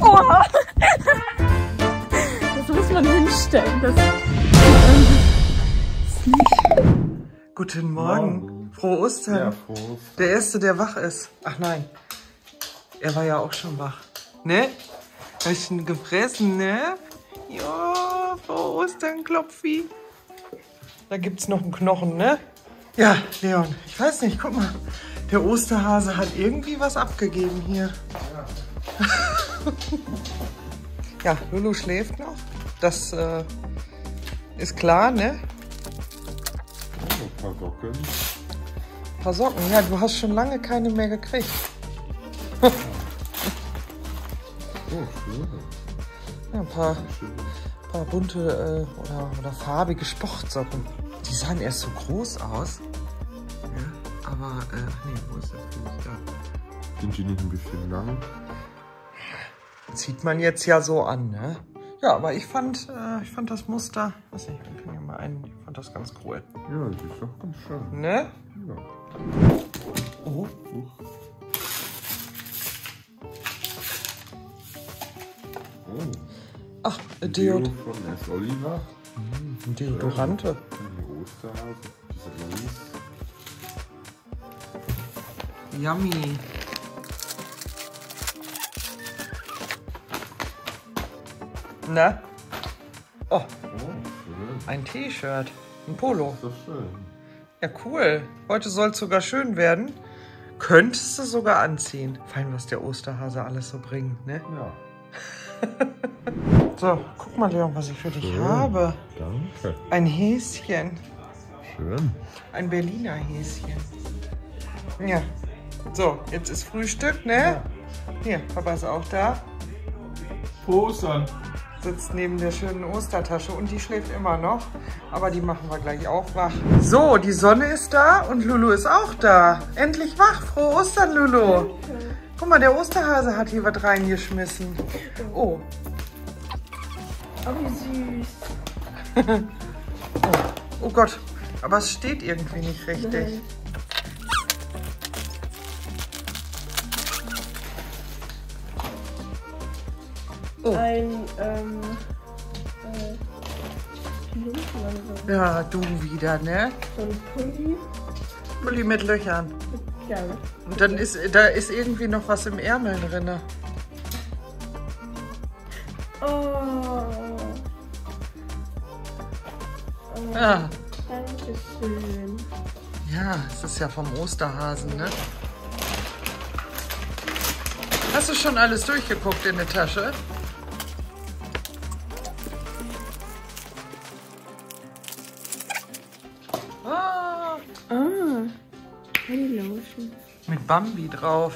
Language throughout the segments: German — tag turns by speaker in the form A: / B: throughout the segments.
A: Oh. Das muss man hinstellen. Das
B: Guten Morgen.
C: Morgen.
B: Frohe Ostern.
C: Ja, frohes.
B: Der Erste, der wach ist. Ach nein. Er war ja auch schon wach. Ne? Hab ich schon gefressen, ne? Ja, frohe Ostern, Klopfi. Da gibt's noch einen Knochen, ne? Ja, Leon, ich weiß nicht, guck mal. Der Osterhase hat irgendwie was abgegeben hier. Ja, Lulu schläft noch. Das äh, ist klar, ne?
C: Oh, ein paar Socken.
B: Ein paar Socken. Ja, du hast schon lange keine mehr gekriegt.
C: Oh, schön.
B: Ja, ein paar,
C: schön.
B: paar bunte äh, oder, oder farbige Sportsocken. Die sahen erst so groß aus. Ja, aber, äh, nee, wo ist Fuß? Da.
C: Sind die nicht ein bisschen lang?
B: Zieht man jetzt ja so an, ne? Ja, aber ich fand, äh, ich fand das Muster, weiß nicht, wir können ja mal einen, ich fand das ganz cool.
C: Ja, das ist doch ganz schön.
B: Ne?
C: Ja.
B: Oh.
C: Oh,
B: Ach, äh,
C: Deo
B: Deod
C: von S. Oliver.
B: Deodorante.
C: Die Osterhase. Diese Malis.
B: Yummy. Na? Oh, ein T-Shirt. Ein Polo.
C: Ist das schön.
B: Ja, cool. Heute soll es sogar schön werden. Könntest du sogar anziehen. Fein, was der Osterhase alles so bringt, ne?
C: Ja.
B: So, guck mal, Leon, was ich für dich
C: Schön.
B: habe.
C: Danke.
B: Ein Häschen.
C: Schön.
B: Ein Berliner Häschen. Ja. So, jetzt ist Frühstück, ne? Hier, Papa ist auch da.
C: Ostern.
B: Sitzt neben der schönen Ostertasche und die schläft immer noch. Aber die machen wir gleich auch wach. So, die Sonne ist da und Lulu ist auch da. Endlich wach. Frohe Ostern, Lulu. Guck mal, der Osterhase hat hier was reingeschmissen. Oh,
A: oh, wie süß.
B: oh Gott. Aber es steht irgendwie nicht richtig.
A: Nein.
B: Oh.
A: Ein, ähm, äh, so?
B: Ja, du wieder, ne?
A: So ein Pulli
B: Pulli mit Löchern.
A: ja,
B: Und dann ist, da ist irgendwie noch was im Ärmel drin.
A: Oh. oh.
B: Ah,
A: Dankeschön.
B: ja, es ist ja vom Osterhasen, ne? Hast du schon alles durchgeguckt in der Tasche?
A: Bodylotion.
B: mit Bambi drauf.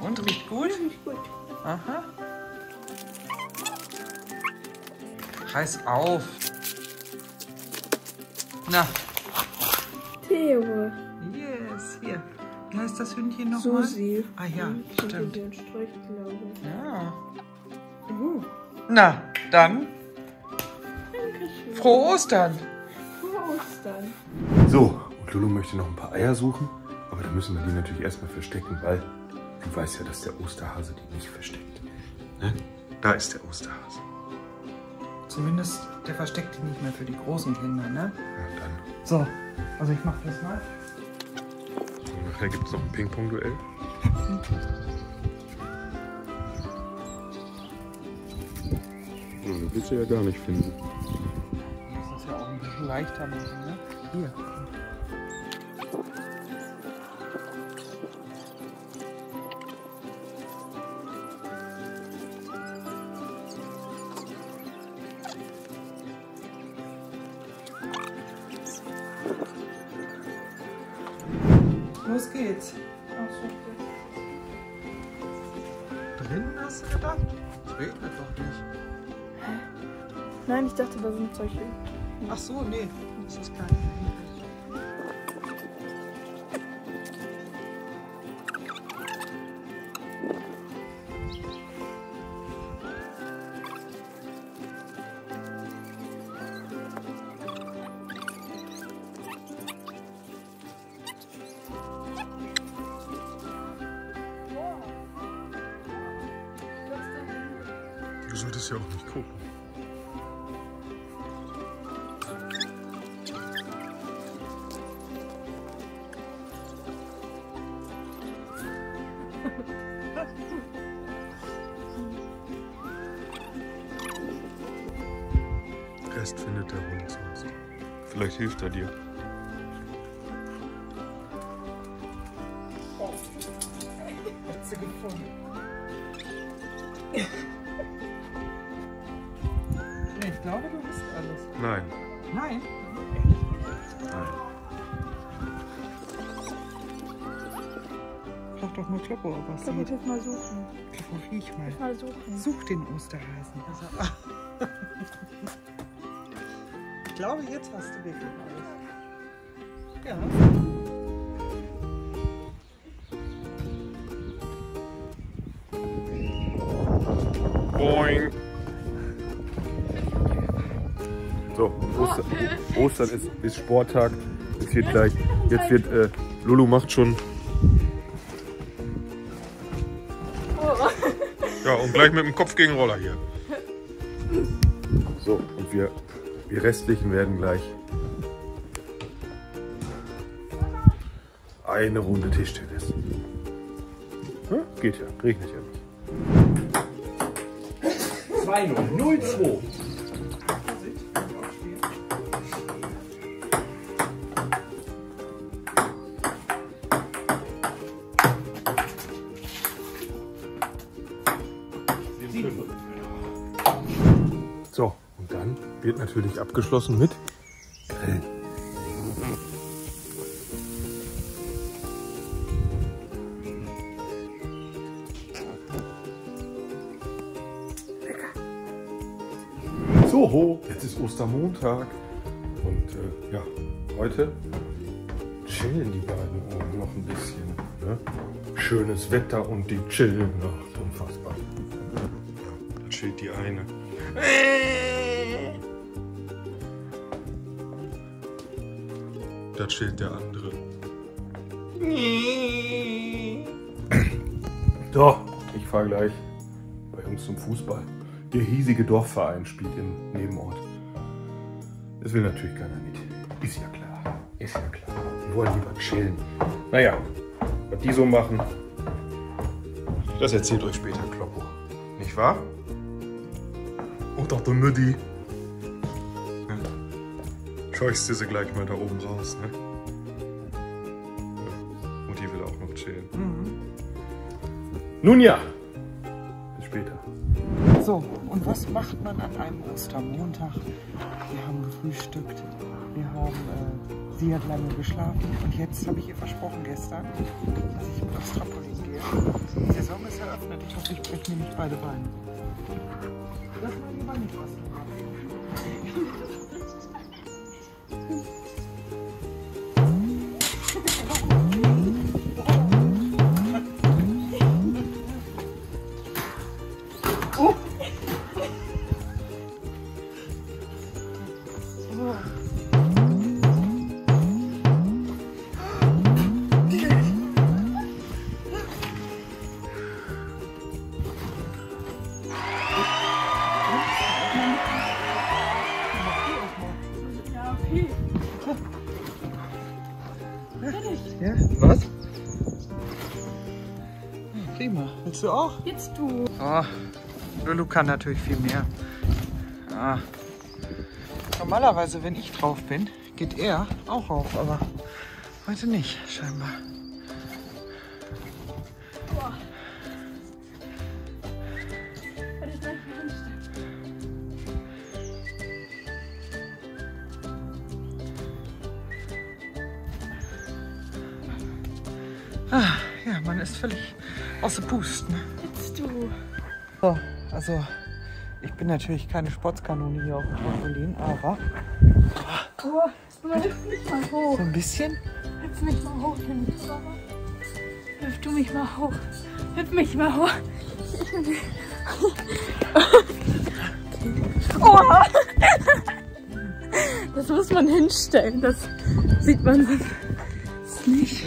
B: Und riecht gut?
A: Nicht gut.
B: Aha. Reiß auf. Na,
A: Theo.
B: yes, hier. Wie heißt das Hündchen nochmal?
A: Susi.
B: Ah ja,
A: Mhm,
B: stimmt.
A: Den Strich, glaube ich.
B: Ja.
A: Uh,
B: Na, dann
A: Dankeschön.
B: frohe Ostern.
A: Frohe Ostern.
C: So, und Lulu möchte noch ein paar Eier suchen. Aber da müssen wir die natürlich erstmal verstecken, weil du weißt ja, dass der Osterhase die nicht versteckt. Ne? Da ist der Osterhase.
B: Zumindest, der versteckt die nicht mehr für die großen Kinder, ne?
C: Ja, dann.
B: So, also ich mach das mal.
C: Und nachher gibt es noch ein Ping-Pong-Duell. Das willst du ja gar nicht finden.
B: Müssen es ja auch ein bisschen leichter machen, ne? Hier. Los geht's. Drinnen hast du gedacht? Es regnet doch nicht.
A: Nein, ich dachte, da sind solche.
B: Ach so, nee. Das ist kein.
C: Du solltest ja auch nicht gucken. Rest findet der Hund sonst. Vielleicht hilft er dir.
B: Hat sie gefunden. Nee, ich glaube, du hast alles.
C: Nein.
B: Nein?
C: Nein.
B: Frag doch mal Kloppo, ob
A: ich
B: sieht.
A: muss mal suchen.
B: Kloppo, riech mal.
A: Mal suchen.
B: Such den Osterhasen. Also, ich glaube, jetzt hast du wirklich alles. Ja.
C: Boing. So, Oster, Ostern ist, ist Sporttag. Es wird gleich. Jetzt wird äh, Lulu macht schon. Ja, und gleich mit dem Kopf gegen Roller hier. So, und wir, wir restlichen werden gleich eine Runde Tischtennis. Ja, geht ja, regnet ja nicht.
B: 2-0. 0-2.
C: Natürlich abgeschlossen mit Grillen. So, ho, jetzt ist Ostermontag und äh, ja, heute chillen die beiden oben noch ein bisschen. Ne? Schönes Wetter und die chillen noch. Unfassbar. Da chillt die eine. Da chillt der andere. So, ich fahre gleich bei uns zum Fußball. Der hiesige Dorfverein spielt im Nebenort. Das will natürlich keiner mit. Ist ja klar. Ist ja klar. Die wollen lieber chillen. Naja, was die so machen, das erzählt euch später Kloppo. Nicht wahr? Und auch der Mütti. Ja. Scheuchst du sie gleich mal da oben raus, ne? Ja. Mutti will auch noch chillen. Nun ja. Bis später.
B: So, und was macht man an einem Ostermontag? Wir haben gefrühstückt, wir haben, äh, sie hat lange geschlafen und jetzt habe ich ihr versprochen gestern, dass ich mit aufs Trampolin gehe. Die Saison ist eröffnet, ich hoffe, ich breche mir nicht beide Beine. Sag mal lieber nicht, was du auch?
A: Jetzt du.
B: Oh, Lulu kann natürlich viel mehr. Ah. Normalerweise, wenn ich drauf bin, geht er auch auf, aber heute nicht, scheinbar.
A: Boah.
B: Ah, ja, man ist völlig außer Pusten.
A: Jetzt du.
B: So, also ich bin natürlich keine Sportskanone hier auf dem Trampolin, aber
A: Oh, mal hüpf mich mal hoch.
B: so ein bisschen.
A: Hüpf mich mal hoch, Kind. Hüpf du mich mal hoch. Hüpf mich mal hoch. Oh! Das muss man hinstellen. Das sieht man sonst nicht.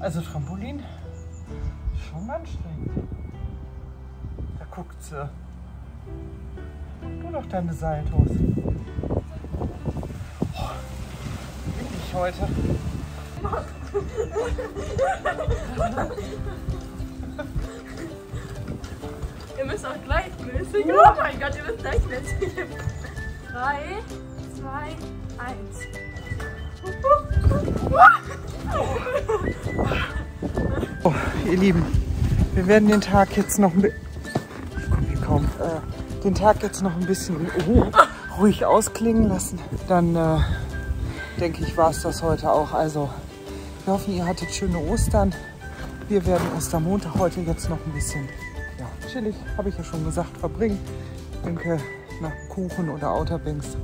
B: Also Trampolin, Schon anstrengend. Da guckt sie. Du doch deine Saltos. Oh, bin ich heute?
A: Ihr müsst auch gleichmäßig. Oh mein Gott, ihr müsst gleichmäßig. 3, 2, 1.
B: Oh, ihr Lieben, wir werden den Tag jetzt noch ein ich äh, den Tag jetzt noch ein bisschen Ruhe, ruhig ausklingen lassen. Dann äh, denke ich, war es das heute auch. Also wir hoffen, ihr hattet schöne Ostern. Wir werden Ostermontag heute jetzt noch ein bisschen ja, chillig, habe ich ja schon gesagt, verbringen. Ich denke, nach Kuchen oder Outer Banks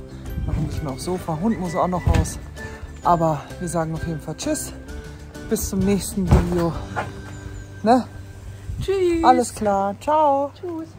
B: noch ein bisschen aufs Sofa. Hund muss auch noch raus. Aber wir sagen auf jeden Fall Tschüss. Bis zum nächsten Video. Ne?
A: Tschüss.
B: Alles klar. Ciao.
A: Tschüss.